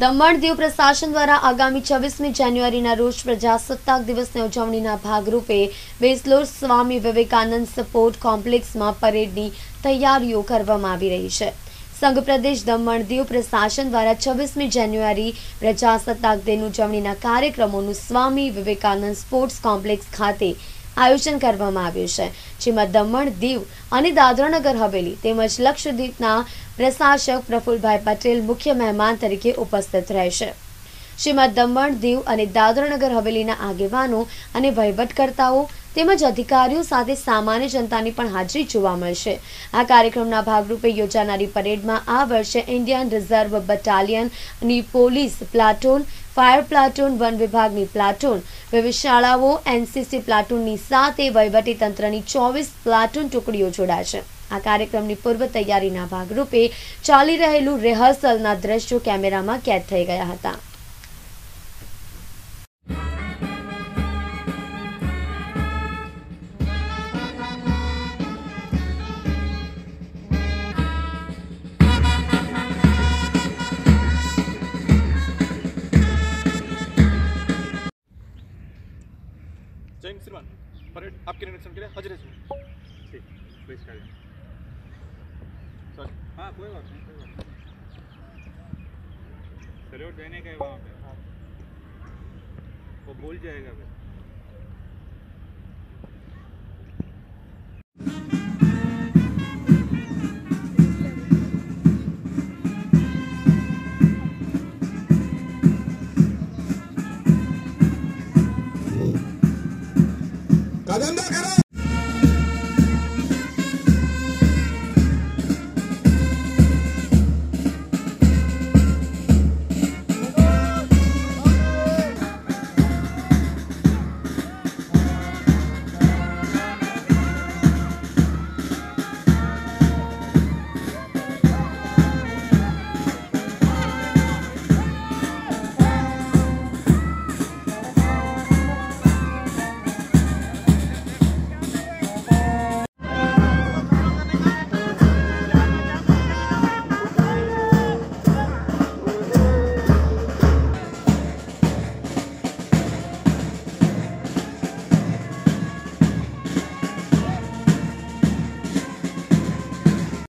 દમણ દીવ પ્રશાસન દ્વારા આગામી છવ્વીસમી જાન્યુઆરીના રોજ પ્રજાસત્તાક દિવસની ઉજવણીના ભાગરૂપે બેસલોર સ્વામી વિવેકાનંદ સપોર્ટ કોમ્પ્લેક્સમાં પરેડની તૈયારીઓ કરવામાં આવી રહી છે. સંઘ પ્રદેશ દમણ દીવ પ્રશાસન દ્વારા છવ્વીસમી જાન્યુઆરી પ્રજાસત્તાક દિન ઉજવણીના કાર્યક્રમોનું સ્વામી વિવેકાનંદ સ્પોર્ટ્સ કોમ્પ્લેક્સ ખાતે આયોજન કરવામાં આવ્યું છે. જેમાં દમણ દીવ અને દાદરાનગર હવેલી તેમજ લક્ષદ્વીપના પ્રશાસક પ્રફુલભાઈ પટેલ મુખ્ય મહેમાન તરીકે ઉપસ્થિત રહેશે. જેમાં દમણ દીવ અને દાદરાનગર હવેલીના આગેવાનો અને વહીવટકર્તાઓ તેમજ અધિકારીઓ સાથે સામાન્ય જનતાની પણ હાજરી જોવા મળશે. આ કાર્યક્રમના ભાગરૂપે યોજાનારી પરેડમાં આ વર્ષે ઇન્ડિયન રિઝર્વ બટાલિયનની પોલીસ પ્લાટૂન, ફાયર પ્લાટૂન, વન વિભાગની પ્લાટૂન વિવિધ શાળાઓ એનસીસી પ્લાટૂનની સાથે તંત્રની ચોવીસ પ્લાટૂન ટુકડીઓ જોડાશે આ કાર્યક્રમની પૂર્વ તૈયારીના ભાગરૂપે ચાલી રહેલું રિહર્સલના દ્રશ્યો કેમેરામાં કેદ થઈ ગયા હતા. जैन श्रीमान। परेड आपके निरीक्षण के लिए हाजिर है ठीक प्लीज़ करिए सर हाँ कोई बात नहीं कोई बात नहीं। सैल्यूट देने का है वहाँ पे। वो भूल जाएगा फिर। Kadanda Karan.